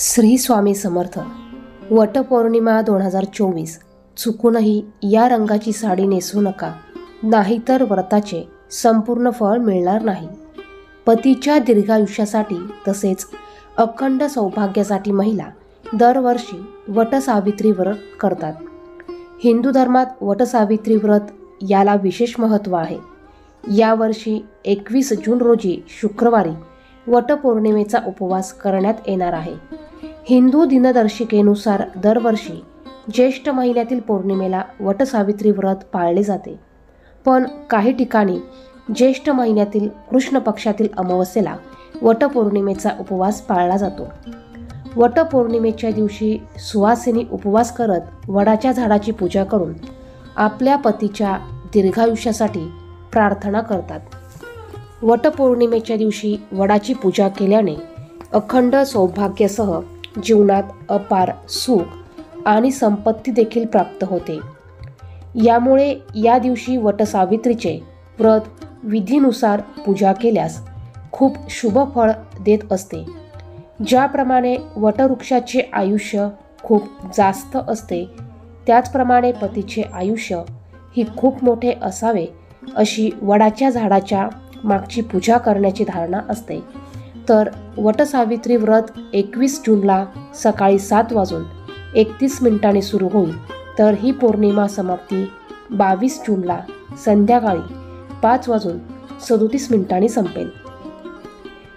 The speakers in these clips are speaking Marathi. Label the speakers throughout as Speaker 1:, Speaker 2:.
Speaker 1: श्री स्वामी समर्थ. वटपौर्णिमा दोन हजार चोवीस. चुकूनही या रंगाची साडी नेसू नका. नाहीतर व्रताचे संपूर्ण फळ मिळणार नाही. पतीच्या दीर्घायुष्यासाठी तसेच अखंड सौभाग्यासाठी महिला दरवर्षी वटसावित्री व्रत करतात. हिंदू धर्मात वटसावित्री व्रत याला विशेष महत्त्व आहे. यावर्षी एकवीस जून रोजी शुक्रवारी वटपौर्णिमेचा उपवास करण्यात येणार आहे. हिंदू दिनदर्शिकेनुसार दरवर्षी ज्येष्ठ महिन्यातील पौर्णिमेला वटसावित्री व्रत पाळले जाते. पण काही ठिकाणी ज्येष्ठ महिन्यातील कृष्ण पक्षातील अमावस्येला वटपौर्णिमेचा उपवास पाळला जातो. वटपौर्णिमेच्या दिवशी सुवासिनी उपवास करत वडाच्या झाडाची पूजा करून आपल्या पतीच्या दीर्घायुष्यासाठी प्रार्थना करतात. वटपौर्णिमेच्या दिवशी वडाची पूजा केल्याने अखंड सौभाग्यासह जीवनात अपार सुख आणि संपत्ती देखील प्राप्त होते. यामुळे या दिवशी वटसावित्रीचे व्रत विधीनुसार पूजा केल्यास खूप शुभ फळ देत असते. ज्याप्रमाणे वटवृक्षाचे आयुष्य खूप जास्त असते त्याचप्रमाणे पतीचे आयुष्य ही खूप मोठे असावे अशी वडाच्या झाडाच्या मागची पूजा करण्याची धारणा असते. तर वटसावित्री व्रत एकवीस जूनला सकाळी सात वाजून एकतीस मिनिटांनी सुरू होईल. तर ही पौर्णिमा समाप्ती बावीस जूनला संध्याकाळी पाच वाजून सदोतीस मिनिटांनी संपेल.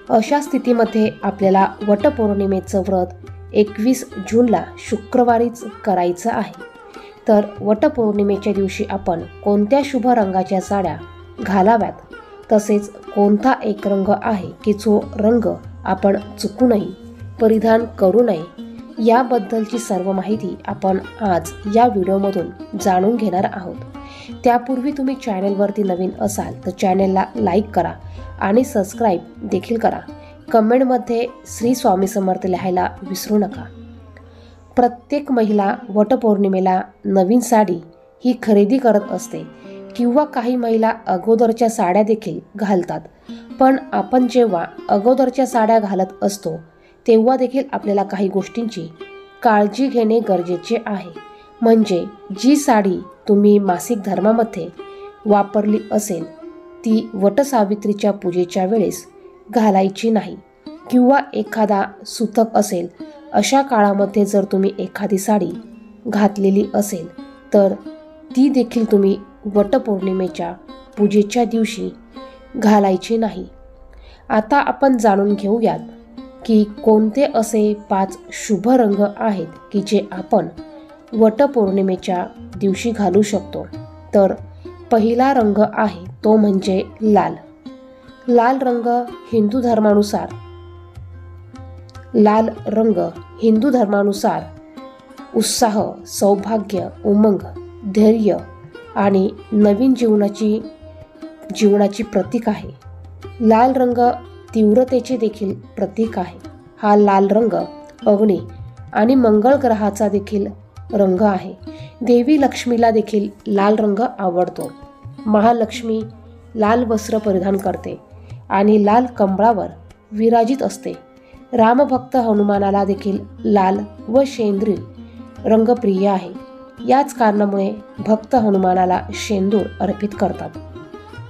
Speaker 1: अशा स्थितीमध्ये आपल्याला वटपौर्णिमेचं व्रत एकवीस जूनला शुक्रवारीच करायचं आहे. तर वटपौर्णिमेच्या दिवशी आपण कोणत्या शुभ रंगाच्या साड्या घालाव्यात? तसेच कोणता एक रंग आहे की जो रंग आपण चुकू नये परिधान करू नये याबद्दलची सर्व माहिती आपण आज या व्हिडिओमधून जाणून घेणार आहोत. त्यापूर्वी तुम्ही चॅनेलवरती नवीन असाल तर चॅनेलला लाईक करा आणि सबस्क्राईब देखील करा. कमेंटमध्ये श्री स्वामी समर्थ लिहायला विसरू नका. प्रत्येक महिला वटपौर्णिमेला नवीन साडी ही खरेदी करत असते. किंवा काही महिला अगोदरच्या साड्या देखील घालतात. पण आपण जेव्हा अगोदरच्या साड्या घालत असतो तेव्हा देखील आपल्याला काही गोष्टींची काळजी घेणे गरजेचे आहे. म्हणजे जी साडी तुम्ही मासिक धर्मामध्ये वापरली असेल ती वटसावित्रीच्या पूजेच्या वेळेस घालायची नाही किंवा एखादा सुतक असेल अशा काळामध्ये जर तुम्ही एखादी साडी घातलेली असेल तर ती देखील तुम्ही वटपौर्णिमेच्या पूजेच्या दिवशी घालायचे नाही. आता आपण जाणून घेऊयात की कोणते असे पाच शुभ रंग आहेत की जे आपण वटपौर्णिमेच्या दिवशी घालू शकतो. तर पहिला रंग आहे तो म्हणजे लाल. लाल रंग हिंदू धर्मानुसार लाल रंग हिंदू धर्मानुसार उत्साह सौभाग्य उमंग धैर्य आणि नवीन जीवनाची जीवनाची प्रतीक आहे. लाल रंग तीव्रतेचे देखील प्रतीक आहे. हा लाल रंग अग्नी आणि मंगळ ग्रहाचा देखील रंग आहे. देवी लक्ष्मीला देखील लाल रंग आवडतो. महालक्ष्मी लाल वस्त्र परिधान करते आणि लाल कंबळावर विराजित असते. रामभक्त हनुमानाला देखील लाल व शेंद्री रंग प्रिय आहे. याच कारणामुळे भक्त हनुमानाला शेंदूर अर्पित करतात.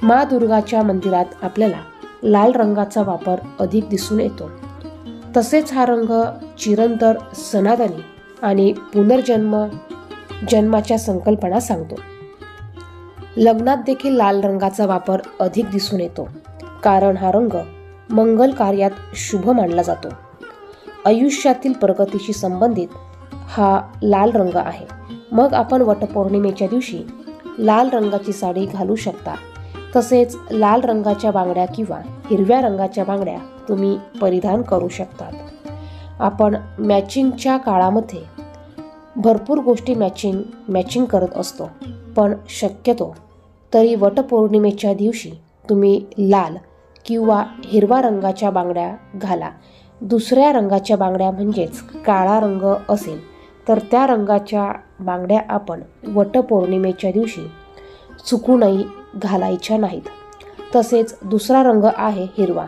Speaker 1: मा दुर्गाच्या मंदिरात आपल्याला लाल रंगाचा वापर अधिक दिसून येतो. तसेच हा रंग चिरंतर सनातनी आणि पुनर्जन्म जन्माच्या संकल्पना सांगतो. लग्नात देखील लाल रंगाचा वापर अधिक दिसून येतो कारण हा रंग मंगल कार्यात शुभ मानला जातो. आयुष्यातील प्रगतीशी संबंधित हा लाल रंग आहे. मग आपण वटपौर्णिमेच्या दिवशी लाल रंगाची साडी घालू शकता. तसेच लाल रंगाच्या बांगड्या किंवा हिरव्या रंगाच्या बांगड्या तुम्ही परिधान करू शकतात. आपण मॅचिंगच्या काळामध्ये भरपूर गोष्टी मॅचिंग मॅचिंग करत असतो. पण शक्यतो तरी वटपौर्णिमेच्या दिवशी तुम्ही लाल किंवा हिरवा रंगाच्या बांगड्या घाला. दुसऱ्या रंगाच्या बांगड्या म्हणजेच काळा रंग असेल. तर त्या रंगाच्या बांगड्या आपण वटपौर्णिमेच्या दिवशी चुकूनही घालायच्या नाहीत. तसेच दुसरा रंग आहे हिरवा.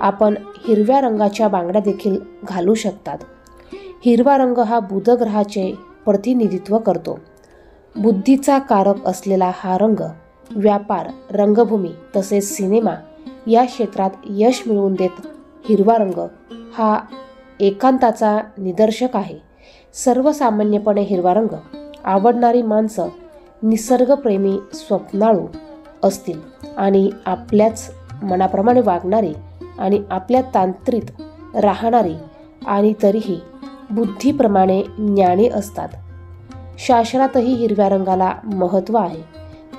Speaker 1: आपण हिरव्या रंगाच्या बांगड्या देखील घालू शकतात. हिरवा रंग हा बुधग्रहाचे प्रतिनिधित्व करतो. बुद्धीचा कारक असलेला हा रंग व्यापार रंगभूमी तसेच सिनेमा या क्षेत्रात यश मिळवून देत हिरवा रंग हा एकांताचा निदर्शक आहे. सर्वसामान्यपणे हिरवा रंग. आवडणारी माणसं निसर्गप्रेमी स्वप्नाळू असतील आणि आपल्याच मनाप्रमाणे वागणारी आणि आपल्या तांत्रित राहणारी आणि तरीही बुद्धीप्रमाणे ज्ञानी असतात. शास्त्रातही हिरव्या रंगाला महत्त्व आहे.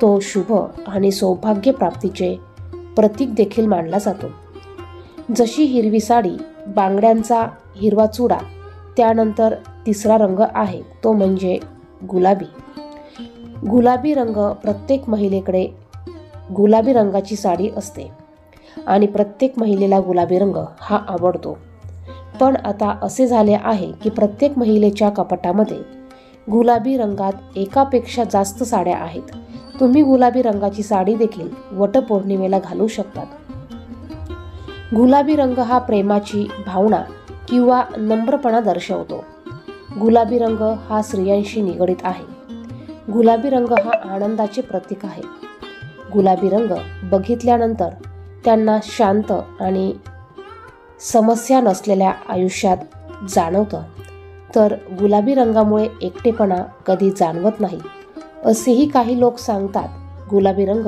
Speaker 1: तो शुभ आणि सौभाग्य प्राप्तीचे प्रतीक देखील मानला जातो. जशी हिरवी साडी बांगड्यांचा हिरवा चुडा त्यानंतर तिसरा रंग आहे तो म्हणजे गुलाबी. गुलाबी रंग प्रत्येक महिलेकडे गुलाबी रंगाची साडी असते आणि प्रत्येक महिलेला गुलाबी रंग हा आवडतो. पण आता असे झाले आहे की प्रत्येक महिलेच्या कपाटामध्ये गुलाबी रंगात एकापेक्षा जास्त साड्या आहेत. तुम्ही गुलाबी रंगाची साडी देखील वटपौर्णिमेला घालू शकतात. गुलाबी रंग हा प्रेमाची भावना किंवा नम्रपणा दर्शवतो. गुलाबी रंग हा स्त्रियांशी निगडित आहे. गुलाबी रंग हा आनंदाचे प्रतीक आहे. गुलाबी रंग बघितल्यानंतर त्यांना शांत आणि समस्या नसलेल्या आयुष्यात जाणवतं. तर गुलाबी रंगामुळे एकटेपणा कधी जाणवत नाही. असेही काही लोक सांगतात गुलाबी रंग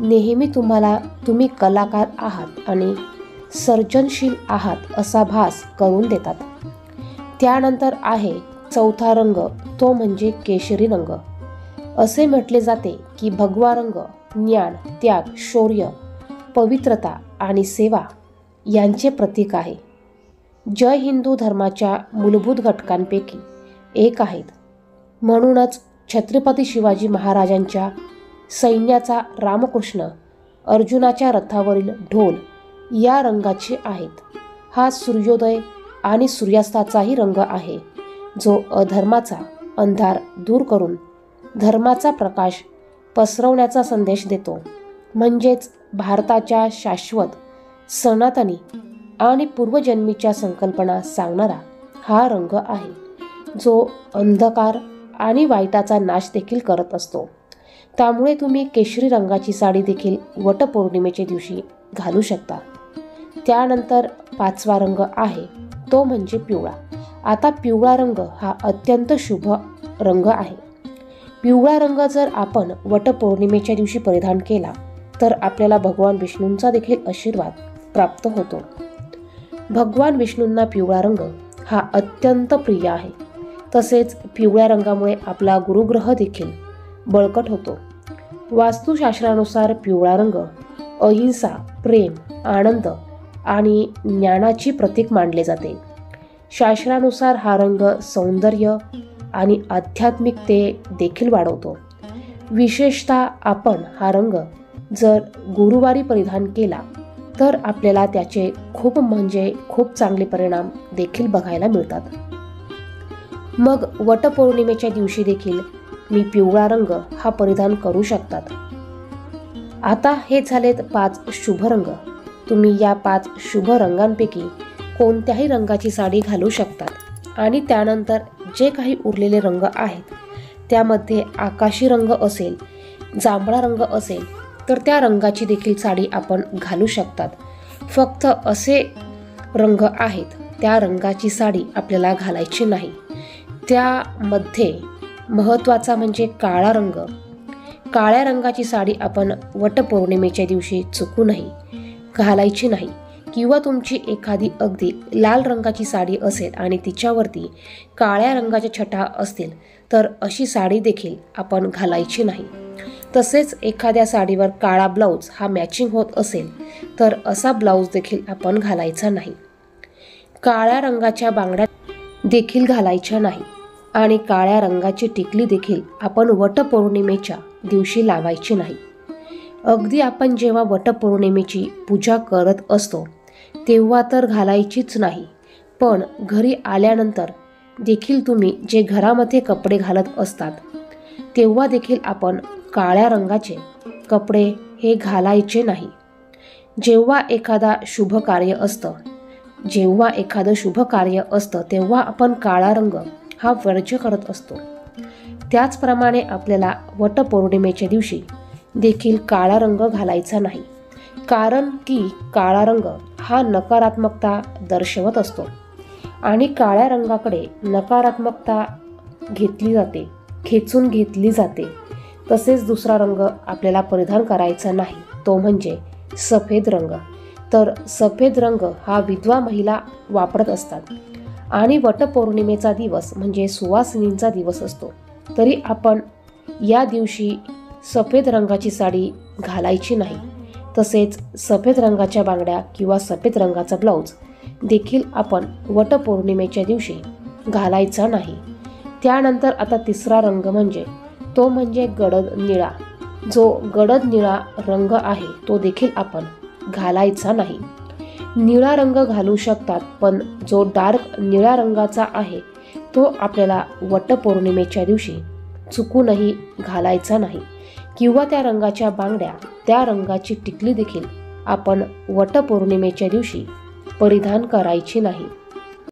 Speaker 1: नेहमी तुम्हाला तुम्ही कलाकार आहात आणि सर्जनशील आहात असा भास करून देतात. त्यानंतर आहे चौथा रंग तो म्हणजे केशरी रंग. असे म्हटले जाते की भगवा रंग ज्ञान त्याग शौर्य पवित्रता आणि सेवा यांचे प्रतीक आहे. जय हिंदू धर्माच्या मूलभूत घटकांपैकी एक आहेत. म्हणूनच छत्रपती शिवाजी महाराजांच्या सैन्याचा रामकृष्ण अर्जुनाच्या रथावरील ढोल या रंगाचे आहेत. हा सूर्योदय आणि सूर्यास्ताचाही रंग आहे. जो अधर्माचा अंधार दूर करून धर्माचा प्रकाश पसरवण्याचा संदेश देतो. म्हणजेच भारताच्या शाश्वत सनातनी आणि पूर्वजन्मीच्या संकल्पना सांगणारा हा रंग आहे. जो अंधकार आणि वाईटाचा नाश देखील करत असतो. त्यामुळे तुम्ही केशरी रंगाची साडी देखील वटपौर्णिमेच्या दिवशी घालू शकता. त्यानंतर पाचवा रंग आहे तो म्हणजे पिवळा. आता पिवळा रंग हा अत्यंत शुभ रंग आहे. पिवळा रंग जर आपण वटपौर्णिमेच्या दिवशी परिधान केला तर आपल्याला भगवान विष्णूंचा देखील आशीर्वाद प्राप्त होतो. भगवान विष्णूंना पिवळा रंग हा अत्यंत प्रिय आहे. तसेच पिवळ्या रंगामुळे आपला गुरुग्रह देखील बळकट होतो. वास्तुशास्त्रानुसार पिवळा रंग अहिंसा प्रेम आनंद आणि ज्ञानाची प्रतीक मानले जाते. शास्त्रानुसार हा रंग सौंदर्य आणि आध्यात्मिकते देखील वाढवतो. विशेषतः आपण हा रंग जर गुरुवारी परिधान केला तर आपल्याला त्याचे खूप म्हणजे खूप चांगले परिणाम देखील बघायला मिळतात. मग वटपौर्णिमेच्या दिवशी देखील मी पिवळा रंग हा परिधान करू शकतात. आता हे झालेत पाच शुभ रंग. तुम्ही या पाच शुभ रंगांपैकी कोणत्याही रंगाची साडी घालू शकतात. आणि त्यानंतर जे काही उरलेले रंग आहेत त्यामध्ये आकाशी रंग असेल जांभळा रंग असेल तर त्या रंगाची देखील साडी आपण घालू शकतात. फक्त असे रंग आहेत त्या रंगाची साडी आपल्याला घालायची नाही. त्यामध्ये महत्त्वाचा म्हणजे काळा रंग. काळ्या रंगाची साडी आपण वटपौर्णिमेच्या दिवशी चुकू नाही. घालायची नाही किंवा तुमची एखादी अगदी लाल रंगाची साडी असेल आणि तिच्यावरती काळ्या रंगाच्या छटा असतील तर अशी साडी देखील आपण घालायची नाही. तसेच एखाद्या साडीवर काळा ब्लाऊज हा मॅचिंग होत असेल तर असा ब्लाऊज देखील आपण घालायचा नाही. काळ्या रंगाच्या बांगड्या देखील घालायच्या नाही आणि काळ्या रंगाची टिकली देखील आपण वटपौर्णिमेच्या दिवशी लावायची नाही. अगदी आपण जेव्हा वटपौर्णिमेची पूजा करत असतो तेव्हा तर घालायचीच नाही. पण घरी आल्यानंतर देखील तुम्ही जे घरामध्ये कपडे घालत असतात तेव्हा देखील आपण काळ्या रंगाचे कपडे हे घालायचे नाही. जेव्हा एखादा शुभ कार्य असतं जेव्हा एखादं शुभ कार्य असतं तेव्हा आपण काळा रंग हा वर्ज्य करत असतो. त्याचप्रमाणे आपल्याला वटपौर्णिमेच्या दिवशी देखील काळा रंग घालायचा नाही. कारण की काळा रंग हा नकारात्मकता दर्शवत असतो. आणि काळ्या रंगाकडे नकारात्मकता घेतली जाते खेचून घेतली जाते. तसेच दुसरा रंग आपल्याला परिधान करायचा नाही तो म्हणजे सफेद रंग. तर सफेद रंग हा विधवा महिला वापरत असतात. आणि वटपौर्णिमेचा दिवस म्हणजे सुवासिनींचा दिवस असतो. तरी आपण या दिवशी सफेद रंगाची साडी घालायची नाही. तसेच सफेद रंगाच्या बांगड्या किंवा सफेद रंगाचा ब्लाऊज देखील आपण वटपौर्णिमेच्या दिवशी घालायचा नाही. त्यानंतर आता तिसरा रंग म्हणजे तो म्हणजे गडद निळा. जो गडद निळा रंग आहे तो देखील आपण घालायचा नाही. निळा रंग घालू शकतात पण जो डार्क निळ्या रंगाचा आहे तो आपल्याला वटपौर्णिमेच्या दिवशी चुकूनही घालायचा नाही. किंवा त्या रंगाच्या बांगड्या त्या रंगाची टिकली देखील आपण वटपौर्णिमेच्या दिवशी परिधान करायची नाही.